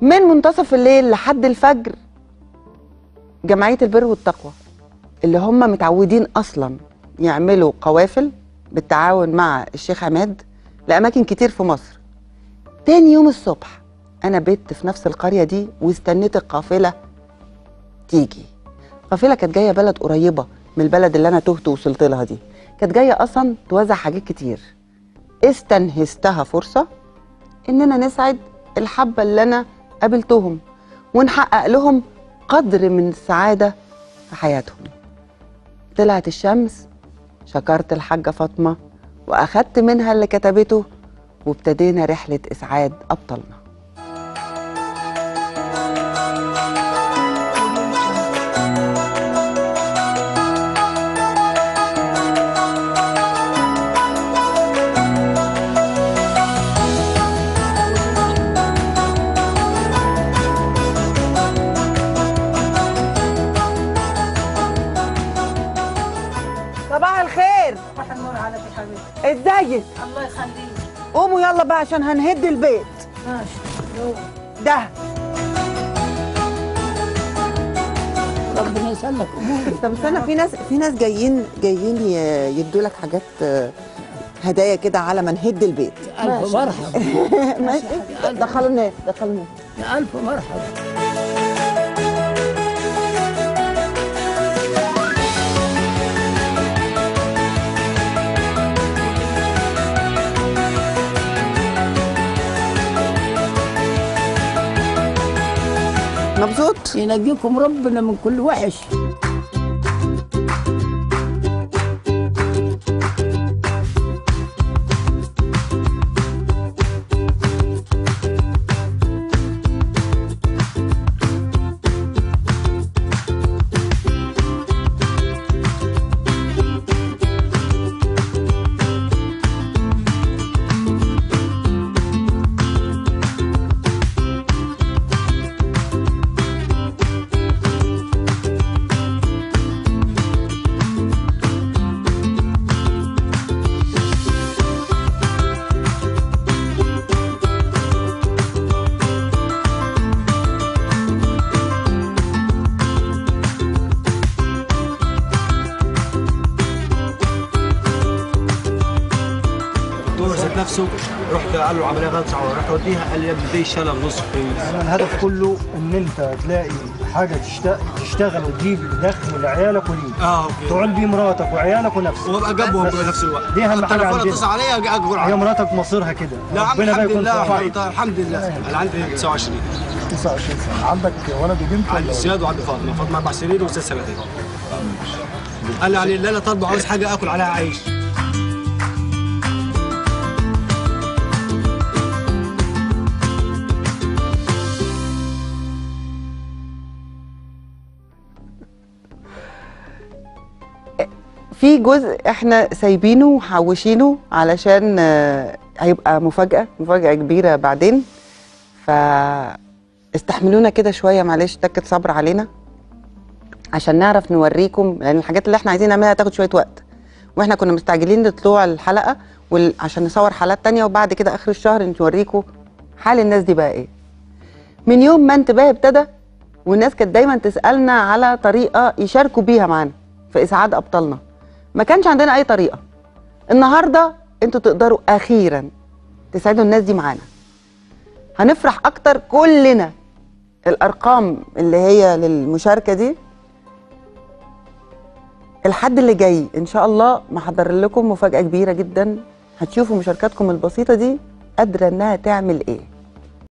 من منتصف الليل لحد الفجر جمعية البر والتقوى اللي هم متعودين أصلا يعملوا قوافل بالتعاون مع الشيخ عماد لأماكن كتير في مصر. تاني يوم الصبح أنا بيت في نفس القرية دي واستنيت القافلة تيجي. قافلة كانت جاية بلد قريبة من البلد اللي أنا تهت وصلت لها دي. كانت جاية أصلا توزع حاجات كتير. استنهزتها فرصة إننا نسعد الحبة اللي أنا قابلتهم ونحقق لهم قدر من السعادة في حياتهم. طلعت الشمس شكرت الحاجة فاطمة وأخدت منها اللي كتبته وابتدينا رحلة إسعاد أبطالنا. ازيك الله يخليك. قوموا يلا بقى عشان هنهد البيت. ماشي. يلا. ده. ربنا يسلك طب استنى في ناس في ناس جايين جايين يدوا لك حاجات هدايا كده على ما نهد البيت. ألف مرحبا. ماشي. الناس يا ألف مرحبا. مبسوط؟ ينجيكم ربنا من كل وحش. الدكتور ذات نفسه رحت قال له عمليه غلط رحت اوديها قال لي يا ابني دي شلل نص يعني الهدف كله إن أنت تلاقي حاجة تشت- تشتغل وتجيب دخل لعيالك وليك آه أوكي. تعول بيه مراتك وعيالك ونفسك. وابقى جنبهم في نفس الوقت. دي أهم حاجة عندنا اتصل عليا أجي أقول هي عليه مراتك مصيرها كده. لا ربنا الحمد لله. الحمد لله. أنا عندي 29 29 سنة. عندك ولد وبنت عندي زياد وعندي فاطمة. فاطمة أربع سنين وزياد سنتين. قال لي يعني الليلة طالبه عاوز حاجة أكل عليها عيش. في جزء إحنا سايبينه وحوشينه علشان آه، هيبقى مفاجأة مفاجأة كبيرة بعدين. فاستحملونا كده شوية معلش تكة صبر علينا عشان نعرف نوريكم لأن الحاجات اللي إحنا عايزين نعملها هتاخد شوية وقت. وإحنا كنا مستعجلين لطلوع الحلقة وال... عشان نصور حلقات تانية وبعد كده آخر الشهر نوريكم حال الناس دي بقى إيه. من يوم ما انتباه ابتدى والناس كانت دايما تسألنا على طريقة يشاركوا بيها معانا في إسعاد أبطالنا. ما كانش عندنا أي طريقة. النهاردة أنتوا تقدروا أخيرا تساعدوا الناس دي معانا. هنفرح أكتر كلنا. الأرقام اللي هي للمشاركة دي. الحد اللي جاي إن شاء الله محضر لكم مفاجأة كبيرة جدا. هتشوفوا مشاركاتكم البسيطة دي. قادرة إنها تعمل إيه.